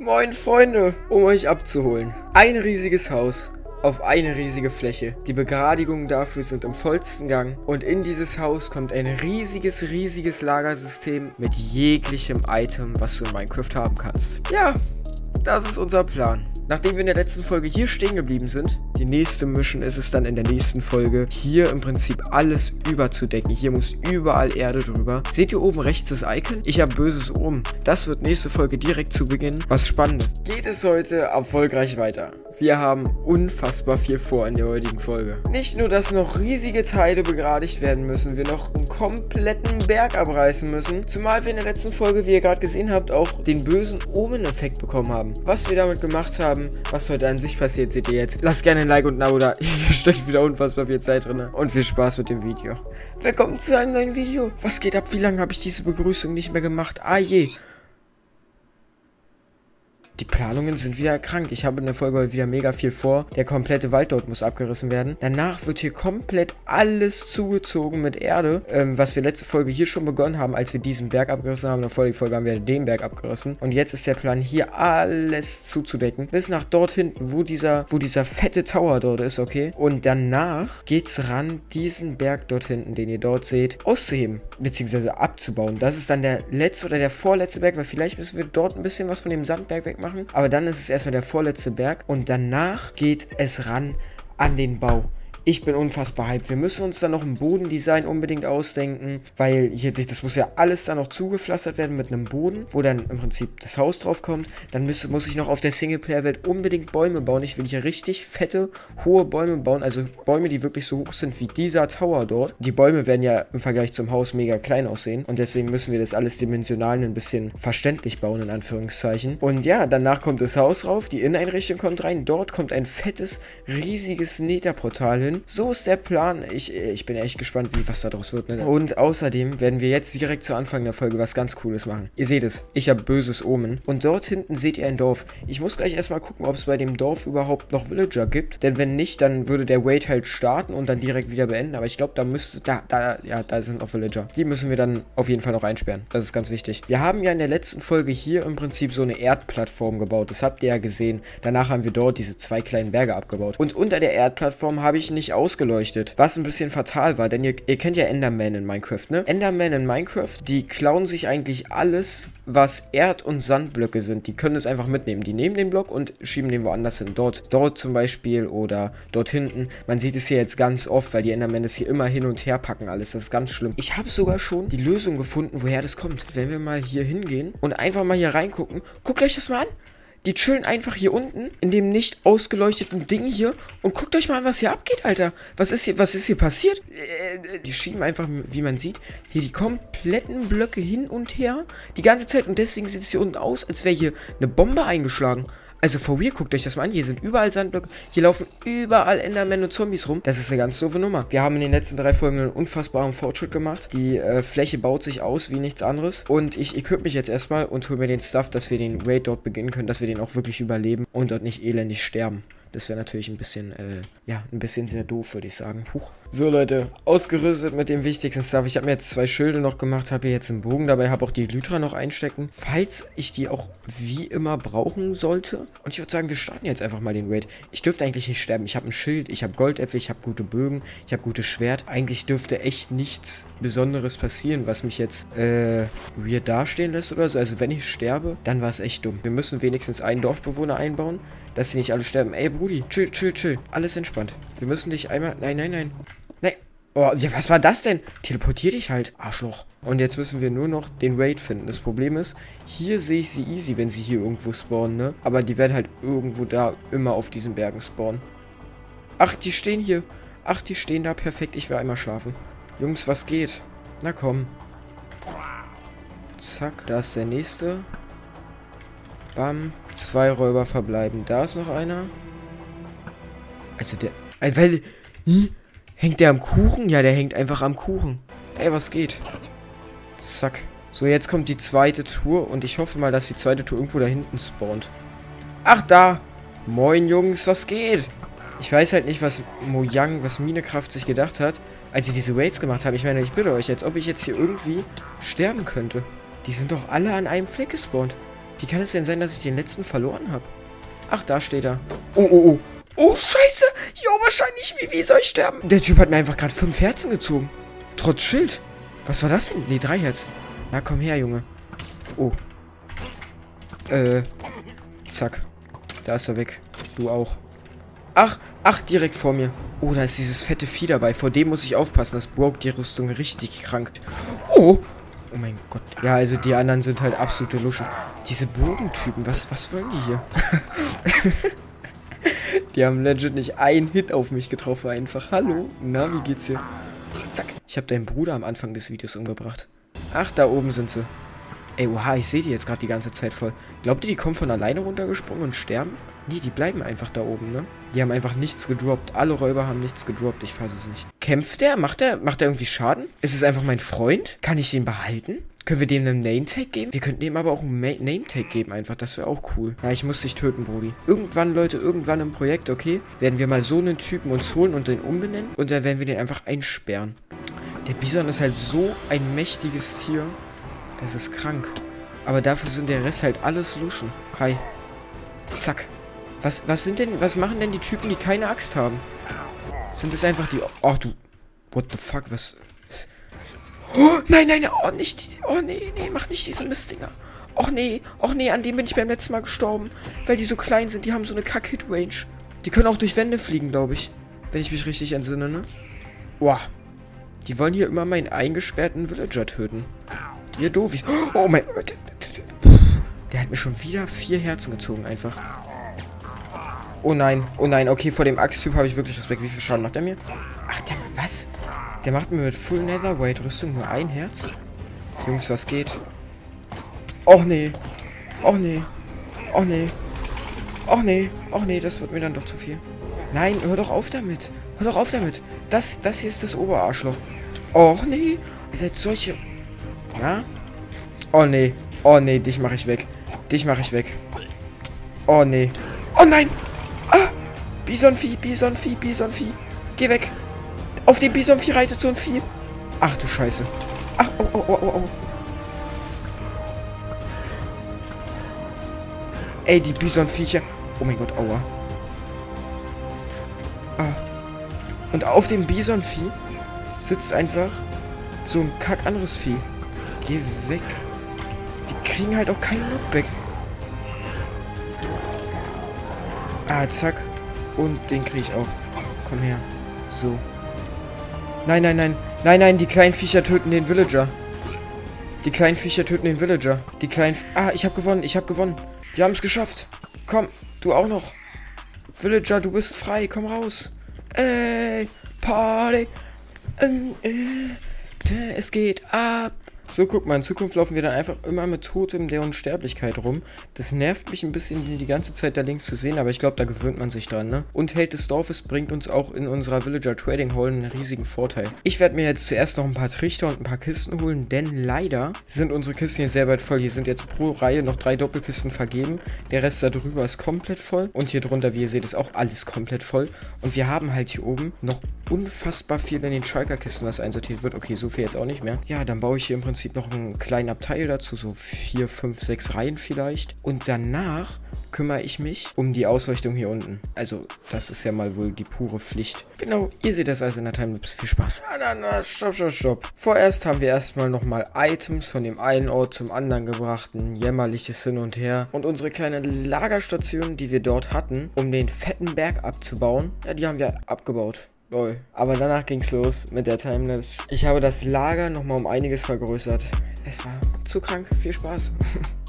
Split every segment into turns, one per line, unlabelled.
Moin Freunde, um euch abzuholen. Ein riesiges Haus auf eine riesige Fläche. Die Begradigungen dafür sind im vollsten Gang und in dieses Haus kommt ein riesiges, riesiges Lagersystem mit jeglichem Item, was du in Minecraft haben kannst. Ja, das ist unser Plan. Nachdem wir in der letzten Folge hier stehen geblieben sind, die nächste Mission ist es dann in der nächsten Folge, hier im Prinzip alles überzudecken. Hier muss überall Erde drüber. Seht ihr oben rechts das Icon? Ich habe Böses oben. Das wird nächste Folge direkt zu Beginn. Was Spannendes. Geht es heute erfolgreich weiter. Wir haben unfassbar viel vor in der heutigen Folge. Nicht nur, dass noch riesige Teile begradigt werden müssen, wir noch einen kompletten Berg abreißen müssen. Zumal wir in der letzten Folge, wie ihr gerade gesehen habt, auch den bösen Omen-Effekt bekommen haben. Was wir damit gemacht haben, was heute an sich passiert, seht ihr jetzt. Lasst gerne ein Like und ein Abo da. Hier steckt wieder unfassbar viel Zeit drin. Und viel Spaß mit dem Video. Willkommen zu einem neuen Video. Was geht ab? Wie lange habe ich diese Begrüßung nicht mehr gemacht? Ah je. Die Planungen sind wieder krank. Ich habe in der Folge wieder mega viel vor. Der komplette Wald dort muss abgerissen werden. Danach wird hier komplett alles zugezogen mit Erde. Ähm, was wir letzte Folge hier schon begonnen haben, als wir diesen Berg abgerissen haben. In der Folge haben wir den Berg abgerissen. Und jetzt ist der Plan, hier alles zuzudecken. Bis nach dort hinten, wo dieser, wo dieser fette Tower dort ist, okay? Und danach geht's ran, diesen Berg dort hinten, den ihr dort seht, auszuheben. Beziehungsweise abzubauen. Das ist dann der letzte oder der vorletzte Berg, weil vielleicht müssen wir dort ein bisschen was von dem Sandberg wegmachen machen. Aber dann ist es erstmal der vorletzte Berg und danach geht es ran an den Bau. Ich bin unfassbar hyped. Wir müssen uns dann noch ein Bodendesign unbedingt ausdenken, weil hier, das muss ja alles dann noch zugepflastert werden mit einem Boden, wo dann im Prinzip das Haus drauf kommt. Dann müß, muss ich noch auf der Singleplayer-Welt unbedingt Bäume bauen. Ich will hier richtig fette, hohe Bäume bauen, also Bäume, die wirklich so hoch sind wie dieser Tower dort. Die Bäume werden ja im Vergleich zum Haus mega klein aussehen und deswegen müssen wir das alles dimensional ein bisschen verständlich bauen, in Anführungszeichen. Und ja, danach kommt das Haus rauf, die Inneneinrichtung kommt rein, dort kommt ein fettes, riesiges Netherportal hin So ist der Plan. Ich, ich bin echt gespannt, wie was daraus wird. Ne? Und außerdem werden wir jetzt direkt zu Anfang der Folge was ganz Cooles machen. Ihr seht es, ich habe böses Omen. Und dort hinten seht ihr ein Dorf. Ich muss gleich erstmal gucken, ob es bei dem Dorf überhaupt noch Villager gibt. Denn wenn nicht, dann würde der Wait halt starten und dann direkt wieder beenden. Aber ich glaube, da müsste, da, da, ja, da sind noch Villager. Die müssen wir dann auf jeden Fall noch einsperren. Das ist ganz wichtig. Wir haben ja in der letzten Folge hier im Prinzip so eine Erdplattform gebaut. Das habt ihr ja gesehen. Danach haben wir dort diese zwei kleinen Berge abgebaut. Und unter der Erdplattform habe ich nicht nicht ausgeleuchtet, was ein bisschen fatal war, denn ihr, ihr kennt ja Enderman in Minecraft, ne? Enderman in Minecraft, die klauen sich eigentlich alles, was Erd- und Sandblöcke sind. Die können es einfach mitnehmen. Die nehmen den Block und schieben den woanders hin. Dort, dort zum Beispiel oder dort hinten. Man sieht es hier jetzt ganz oft, weil die Endermen das hier immer hin und her packen alles. Das ist ganz schlimm. Ich habe sogar schon die Lösung gefunden, woher das kommt. Wenn wir mal hier hingehen und einfach mal hier reingucken. Guckt euch das mal an. Die chillen einfach hier unten in dem nicht ausgeleuchteten Ding hier und guckt euch mal an, was hier abgeht, Alter. Was ist hier, was ist hier passiert? Äh, die schieben einfach, wie man sieht, hier die kompletten Blöcke hin und her die ganze Zeit und deswegen sieht es hier unten aus, als wäre hier eine Bombe eingeschlagen. Also for real, guckt euch das mal an. Hier sind überall Sandblöcke. Hier laufen überall Endermen und Zombies rum. Das ist eine ganz doofe Nummer. Wir haben in den letzten drei Folgen einen unfassbaren Fortschritt gemacht. Die äh, Fläche baut sich aus wie nichts anderes. Und ich equip mich jetzt erstmal und hole mir den Stuff, dass wir den Raid dort beginnen können, dass wir den auch wirklich überleben und dort nicht elendig sterben. Das wäre natürlich ein bisschen, äh, ja, ein bisschen sehr doof, würde ich sagen. Huch. So, Leute, ausgerüstet mit dem wichtigsten Stuff. Ich habe mir jetzt zwei Schilde noch gemacht, habe hier jetzt einen Bogen dabei, habe auch die Lytra noch einstecken, falls ich die auch wie immer brauchen sollte. Und ich würde sagen, wir starten jetzt einfach mal den Raid. Ich dürfte eigentlich nicht sterben. Ich habe ein Schild, ich habe Goldäpfel, ich habe gute Bögen, ich habe gutes Schwert. Eigentlich dürfte echt nichts Besonderes passieren, was mich jetzt, äh, weird dastehen lässt oder so. Also, wenn ich sterbe, dann war es echt dumm. Wir müssen wenigstens einen Dorfbewohner einbauen, dass sie nicht alle sterben. Ey, Brudi, chill, chill, chill. Alles entspannt. Wir müssen dich einmal... Nein, nein, nein. Nein. Oh, was war das denn? Teleportier dich halt, Arschloch. Und jetzt müssen wir nur noch den Raid finden. Das Problem ist, hier sehe ich sie easy, wenn sie hier irgendwo spawnen, ne? Aber die werden halt irgendwo da immer auf diesen Bergen spawnen. Ach, die stehen hier. Ach, die stehen da perfekt. Ich will einmal schlafen. Jungs, was geht? Na komm. Zack, da ist der nächste. Bam. Zwei Räuber verbleiben. Da ist noch einer. Also der... Also weil... Hm? Hängt der am Kuchen? Ja, der hängt einfach am Kuchen. Ey, was geht? Zack. So, jetzt kommt die zweite Tour und ich hoffe mal, dass die zweite Tour irgendwo da hinten spawnt. Ach, da! Moin, Jungs, was geht? Ich weiß halt nicht, was Mojang, was Minekraft sich gedacht hat, als sie diese Raids gemacht haben. Ich meine, ich bitte euch, als ob ich jetzt hier irgendwie sterben könnte. Die sind doch alle an einem Fleck gespawnt. Wie kann es denn sein, dass ich den letzten verloren habe? Ach, da steht er. Oh, oh, oh. Oh, scheiße. Jo, wahrscheinlich. Wie, wie soll ich sterben? Der Typ hat mir einfach gerade fünf Herzen gezogen. Trotz Schild. Was war das denn? Nee, drei Herzen. Na, komm her, Junge. Oh. Äh. Zack. Da ist er weg. Du auch. Ach, ach, direkt vor mir. Oh, da ist dieses fette Vieh dabei. Vor dem muss ich aufpassen. Das broke die Rüstung richtig krank. Oh. Oh mein Gott. Ja, also die anderen sind halt absolute Luschen. Diese Bogentypen, was, was wollen die hier? die haben legit nicht einen Hit auf mich getroffen einfach. Hallo? Na, wie geht's hier? Zack. Ich habe deinen Bruder am Anfang des Videos umgebracht. Ach, da oben sind sie. Ey, oha, ich sehe die jetzt gerade die ganze Zeit voll. Glaubt ihr, die kommen von alleine runtergesprungen und sterben? Nee, die bleiben einfach da oben, ne? Die haben einfach nichts gedroppt. Alle Räuber haben nichts gedroppt. Ich fasse es nicht. Kämpft der? Macht der, macht der irgendwie Schaden? Ist es einfach mein Freund? Kann ich den behalten? Können wir dem einen Name-Tag geben? Wir könnten dem aber auch einen Name-Tag geben einfach. Das wäre auch cool. Ja, ich muss dich töten, Brody. Irgendwann, Leute, irgendwann im Projekt, okay, werden wir mal so einen Typen uns holen und den umbenennen. Und dann werden wir den einfach einsperren. Der Bison ist halt so ein mächtiges Tier. Das ist krank. Aber dafür sind der Rest halt alles Luschen. Hi. Zack. Was, was sind denn, was machen denn die Typen, die keine Axt haben? Sind es einfach die... Ach du... What the fuck, was... Oh, nein, nein, oh, nicht... Oh, nee, nee, mach nicht diese Mistdinger. Och nee, och nee, an dem bin ich beim letzten Mal gestorben. Weil die so klein sind, die haben so eine Kack-Hit-Range. Die können auch durch Wände fliegen, glaube ich. Wenn ich mich richtig entsinne, ne? Boah. Die wollen hier immer meinen eingesperrten Villager töten. Ihr doof. Oh mein... Der hat mir schon wieder vier Herzen gezogen, einfach. Oh nein, oh nein. Okay, vor dem Axttyp habe ich wirklich Respekt. Wie viel Schaden macht er mir? Ach, der... Was? Der macht mir mit Full Netherweight Rüstung nur ein Herz? Jungs, was geht? Och nee. Och nee. Och nee. Och nee. Och nee, das wird mir dann doch zu viel. Nein, hör doch auf damit. Hör doch auf damit. Das, das hier ist das Oberarschloch. Och nee. Ihr seid solche na? Oh nee. Oh nee, dich mache ich weg. Dich mache ich weg. Oh nee. Oh nein! Ah! Bisonvieh, Bisonvieh, Bisonvieh. Geh weg. Auf dem Bisonvieh reitet so ein Vieh. Ach du Scheiße. Ach, oh, oh, oh, oh, oh. Ey, die Bisonviecher. Oh mein Gott, aua. Ah. Und auf dem Bisonvieh sitzt einfach so ein kack anderes Vieh. Geh weg. Die kriegen halt auch keinen Knockback. Ah, zack. Und den kriege ich auch. Komm her. So. Nein, nein, nein. Nein, nein, die kleinen Viecher töten den Villager. Die kleinen Viecher töten den Villager. Die kleinen... Ah, ich habe gewonnen. Ich habe gewonnen. Wir haben es geschafft. Komm, du auch noch. Villager, du bist frei. Komm raus. Ey, Party. Ähm, äh, es geht ab. So, guck mal, in Zukunft laufen wir dann einfach immer mit Totem der Unsterblichkeit rum. Das nervt mich ein bisschen, die ganze Zeit da links zu sehen, aber ich glaube, da gewöhnt man sich dran, ne? Und Held des Dorfes bringt uns auch in unserer Villager Trading Hall einen riesigen Vorteil. Ich werde mir jetzt zuerst noch ein paar Trichter und ein paar Kisten holen, denn leider sind unsere Kisten hier sehr weit voll. Hier sind jetzt pro Reihe noch drei Doppelkisten vergeben. Der Rest da drüber ist komplett voll. Und hier drunter, wie ihr seht, ist auch alles komplett voll. Und wir haben halt hier oben noch unfassbar viel in den Schalker-Kisten, was einsortiert wird. Okay, so viel jetzt auch nicht mehr. Ja, dann baue ich hier im Prinzip noch einen kleinen Abteil dazu, so vier, fünf, sechs Reihen vielleicht. Und danach kümmere ich mich um die Ausleuchtung hier unten. Also, das ist ja mal wohl die pure Pflicht. Genau, ihr seht das also in der Timelapse. Viel Spaß. Na, na, na, stopp, stopp, stopp. Vorerst haben wir erstmal nochmal Items von dem einen Ort zum anderen gebracht. Ein jämmerliches Hin und Her. Und unsere kleine Lagerstation, die wir dort hatten, um den fetten Berg abzubauen, ja, die haben wir abgebaut. Lol. Aber danach ging's los mit der Timelapse. Ich habe das Lager nochmal um einiges vergrößert. Es war zu krank. Viel Spaß.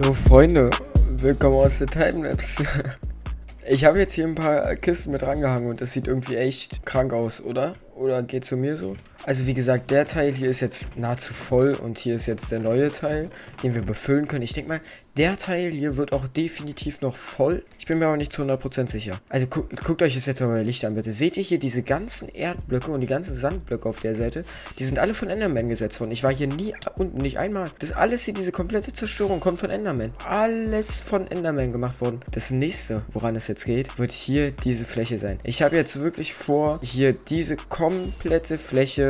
Hallo Freunde, willkommen aus der Timelapse. Ich habe jetzt hier ein paar Kisten mit rangehangen und das sieht irgendwie echt krank aus, oder? Oder geht zu mir so? Also wie gesagt, der Teil hier ist jetzt nahezu voll und hier ist jetzt der neue Teil, den wir befüllen können. Ich denke mal, der Teil hier wird auch definitiv noch voll. Ich bin mir aber nicht zu 100% sicher. Also gu guckt euch das jetzt mal Licht an, bitte. Seht ihr hier diese ganzen Erdblöcke und die ganzen Sandblöcke auf der Seite? Die sind alle von Enderman gesetzt worden. Ich war hier nie unten, nicht einmal. Das alles hier, diese komplette Zerstörung kommt von Enderman. Alles von Enderman gemacht worden. Das nächste, woran es jetzt geht, wird hier diese Fläche sein. Ich habe jetzt wirklich vor, hier diese komplette Fläche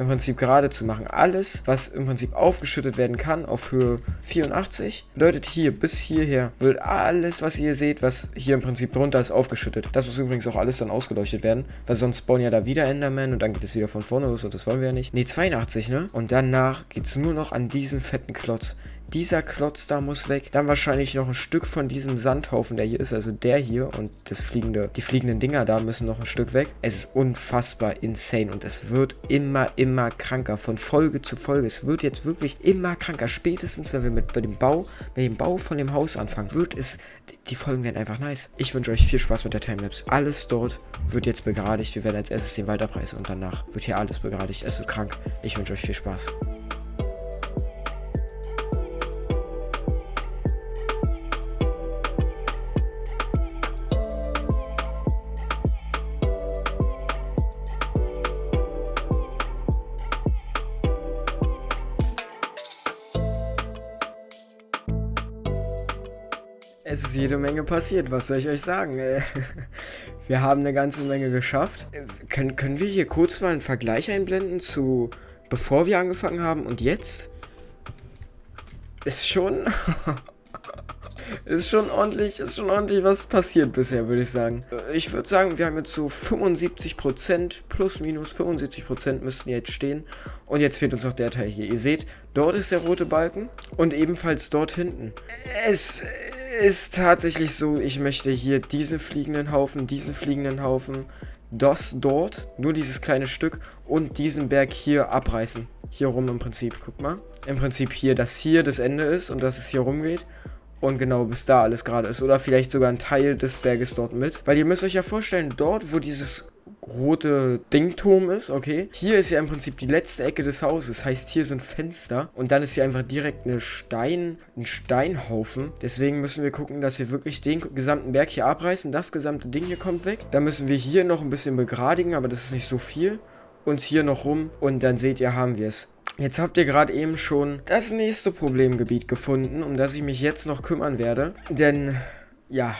im Prinzip gerade zu machen. Alles, was im Prinzip aufgeschüttet werden kann auf Höhe 84, bedeutet hier bis hierher wird alles, was ihr seht, was hier im Prinzip drunter ist, aufgeschüttet. Das muss übrigens auch alles dann ausgeleuchtet werden, weil sonst spawnen ja da wieder Enderman und dann geht es wieder von vorne los und das wollen wir ja nicht. Ne, 82, ne? Und danach geht es nur noch an diesen fetten Klotz. Dieser Klotz da muss weg. Dann wahrscheinlich noch ein Stück von diesem Sandhaufen, der hier ist. Also der hier und das fliegende, die fliegenden Dinger da müssen noch ein Stück weg. Es ist unfassbar insane und es wird immer, immer kranker. Von Folge zu Folge. Es wird jetzt wirklich immer kranker. Spätestens, wenn wir mit bei dem Bau, mit dem Bau von dem Haus anfangen, wird es, die Folgen werden einfach nice. Ich wünsche euch viel Spaß mit der Timelapse. Alles dort wird jetzt begradigt. Wir werden als erstes den Wald abreißen und danach wird hier alles begradigt. Es wird krank. Ich wünsche euch viel Spaß. Es ist jede Menge passiert, was soll ich euch sagen? Wir haben eine ganze Menge geschafft. Können, können wir hier kurz mal einen Vergleich einblenden zu bevor wir angefangen haben und jetzt? Ist schon... ist schon ordentlich, ist schon ordentlich was passiert bisher, würde ich sagen. Ich würde sagen, wir haben jetzt so 75%, plus minus 75% müssten jetzt stehen. Und jetzt fehlt uns noch der Teil hier. Ihr seht, dort ist der rote Balken und ebenfalls dort hinten. Es ist tatsächlich so, ich möchte hier diesen fliegenden Haufen, diesen fliegenden Haufen, das dort, nur dieses kleine Stück und diesen Berg hier abreißen. Hier rum im Prinzip, guck mal. Im Prinzip hier, dass hier das Ende ist und dass es hier rumgeht. Und genau bis da alles gerade ist. Oder vielleicht sogar ein Teil des Berges dort mit. Weil ihr müsst euch ja vorstellen, dort, wo dieses rote Dingturm ist, okay. Hier ist ja im Prinzip die letzte Ecke des Hauses. Heißt, hier sind Fenster. Und dann ist hier einfach direkt eine Stein, ein Steinhaufen. Deswegen müssen wir gucken, dass wir wirklich den gesamten Berg hier abreißen. Das gesamte Ding hier kommt weg. Dann müssen wir hier noch ein bisschen begradigen, aber das ist nicht so viel. Und hier noch rum. Und dann seht ihr, haben wir es. Jetzt habt ihr gerade eben schon das nächste Problemgebiet gefunden, um das ich mich jetzt noch kümmern werde. Denn, ja,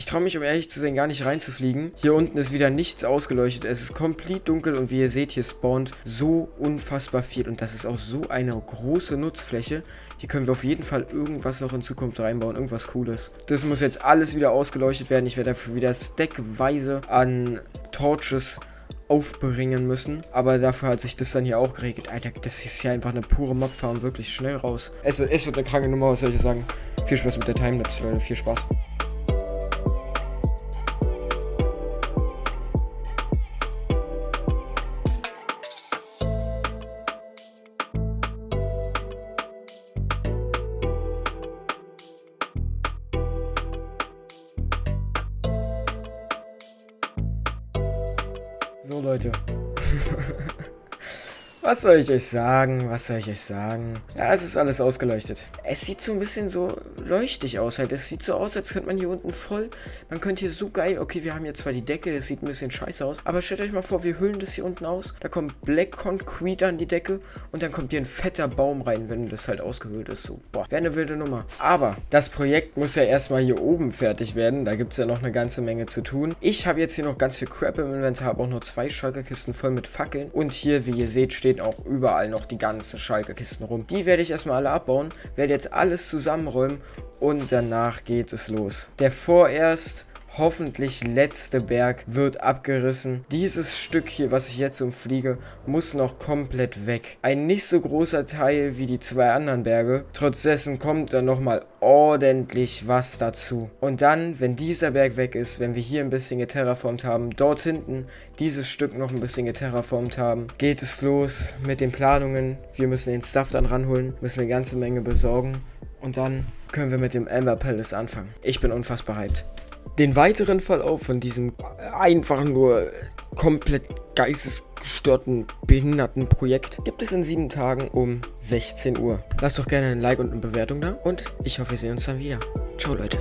ich traue mich, um ehrlich zu sein, gar nicht reinzufliegen. Hier unten ist wieder nichts ausgeleuchtet. Es ist komplett dunkel und wie ihr seht, hier spawnt so unfassbar viel. Und das ist auch so eine große Nutzfläche. Hier können wir auf jeden Fall irgendwas noch in Zukunft reinbauen. Irgendwas Cooles. Das muss jetzt alles wieder ausgeleuchtet werden. Ich werde dafür wieder stackweise an Torches aufbringen müssen. Aber dafür hat sich das dann hier auch geregelt. Alter, das ist ja einfach eine pure Mobfarm. Wirklich schnell raus. Es wird, es wird eine kranke Nummer, was soll ich sagen. Viel Spaß mit der Timelapse, Leute. Viel Spaß. Was soll ich euch sagen? Was soll ich euch sagen? Ja, es ist alles ausgeleuchtet. Es sieht so ein bisschen so leuchtig aus halt. Es sieht so aus, als könnte man hier unten voll... Man könnte hier so geil... Okay, wir haben hier zwar die Decke, das sieht ein bisschen scheiße aus. Aber stellt euch mal vor, wir hüllen das hier unten aus. Da kommt Black Concrete an die Decke. Und dann kommt hier ein fetter Baum rein, wenn das halt ausgehöhlt ist. So, boah, wäre eine wilde Nummer. Aber das Projekt muss ja erstmal hier oben fertig werden. Da gibt es ja noch eine ganze Menge zu tun. Ich habe jetzt hier noch ganz viel Crap im Inventar. Habe auch nur zwei Schalkerkisten voll mit Fackeln. Und hier, wie ihr seht, steht stehen auch überall noch die ganzen Schalke-Kisten rum. Die werde ich erstmal alle abbauen, werde jetzt alles zusammenräumen und danach geht es los. Der vorerst hoffentlich letzte Berg wird abgerissen. Dieses Stück hier, was ich jetzt umfliege, muss noch komplett weg. Ein nicht so großer Teil wie die zwei anderen Berge. Trotz dessen kommt dann nochmal ordentlich was dazu. Und dann, wenn dieser Berg weg ist, wenn wir hier ein bisschen geterraformt haben, dort hinten dieses Stück noch ein bisschen geterraformt haben, geht es los mit den Planungen. Wir müssen den Stuff dann ranholen, müssen eine ganze Menge besorgen und dann können wir mit dem Amber Palace anfangen. Ich bin unfassbar hyped. Den weiteren Verlauf von diesem einfach nur komplett geistesgestörten, behinderten Projekt gibt es in sieben Tagen um 16 Uhr. Lasst doch gerne ein Like und eine Bewertung da und ich hoffe, wir sehen uns dann wieder. Ciao, Leute.